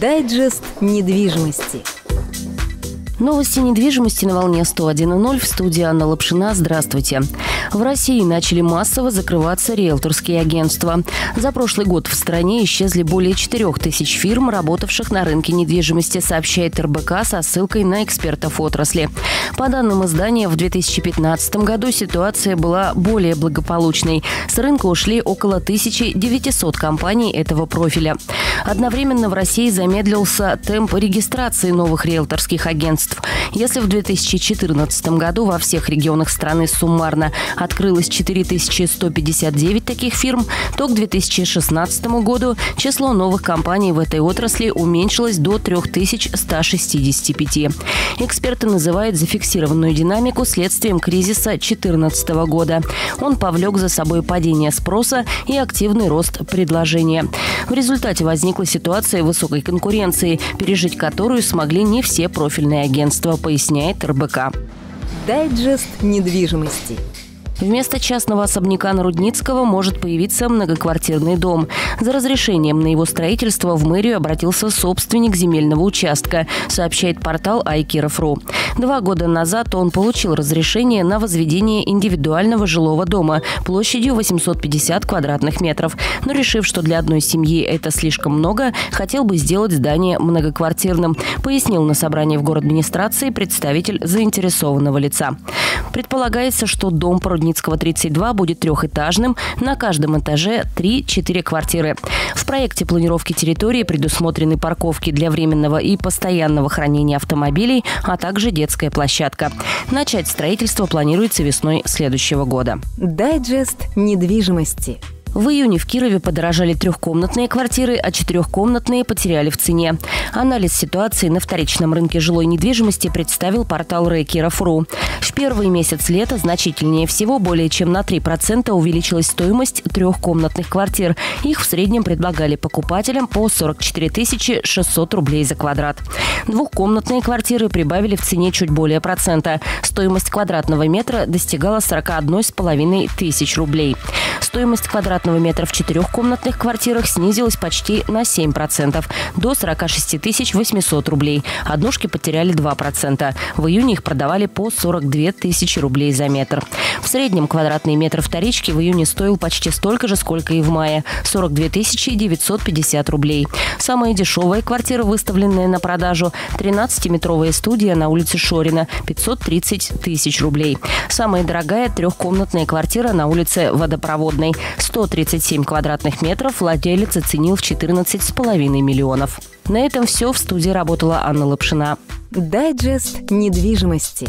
Дайджест недвижимости. Новости недвижимости на волне 101.0 в студии Анна Лапшина. Здравствуйте. В России начали массово закрываться риэлторские агентства. За прошлый год в стране исчезли более 4 тысяч фирм, работавших на рынке недвижимости, сообщает РБК со ссылкой на экспертов отрасли. По данным издания, в 2015 году ситуация была более благополучной. С рынка ушли около 1900 компаний этого профиля. Одновременно в России замедлился темп регистрации новых риэлторских агентств агентств. Если в 2014 году во всех регионах страны суммарно открылось 4159 таких фирм, то к 2016 году число новых компаний в этой отрасли уменьшилось до 3165. Эксперты называют зафиксированную динамику следствием кризиса 2014 года. Он повлек за собой падение спроса и активный рост предложения. В результате возникла ситуация высокой конкуренции, пережить которую смогли не все профильные агентства агентства, поясняет РБК. Дайджест недвижимости. Вместо частного особняка на Рудницкого может появиться многоквартирный дом. За разрешением на его строительство в мэрию обратился собственник земельного участка, сообщает портал Айкиров.ру. Два года назад он получил разрешение на возведение индивидуального жилого дома площадью 850 квадратных метров. Но решив, что для одной семьи это слишком много, хотел бы сделать здание многоквартирным, пояснил на собрании в город администрации представитель заинтересованного лица. Предполагается, что дом Рудницкого 32 будет трехэтажным, на каждом этаже 3-4 квартиры. В проекте планировки территории предусмотрены парковки для временного и постоянного хранения автомобилей, а также детская площадка. Начать строительство планируется весной следующего года. Дайджест недвижимости. В июне в Кирове подорожали трехкомнатные квартиры, а четырехкомнатные потеряли в цене. Анализ ситуации на вторичном рынке жилой недвижимости представил портал Рейкиров.ру. В первый месяц лета значительнее всего, более чем на 3% увеличилась стоимость трехкомнатных квартир. Их в среднем предлагали покупателям по 44 600 рублей за квадрат. Двухкомнатные квартиры прибавили в цене чуть более процента. Стоимость квадратного метра достигала 41,5 тысяч рублей. Стоимость квадратного метра в четырехкомнатных квартирах снизилась почти на 7%, до 46 800 рублей. Однушки потеряли 2%. В июне их продавали по 42 тысячи рублей за метр. В среднем квадратный метр вторички в июне стоил почти столько же, сколько и в мае – 42 950 рублей. Самая дешевая квартира, выставленная на продажу – 13-метровая студия на улице Шорина – 530 тысяч рублей. Самая дорогая трехкомнатная квартира на улице Водопроводной Западной. 137 квадратных метров владелец оценил в 14,5 миллионов. На этом все. В студии работала Анна Лапшина. Дайджест недвижимости.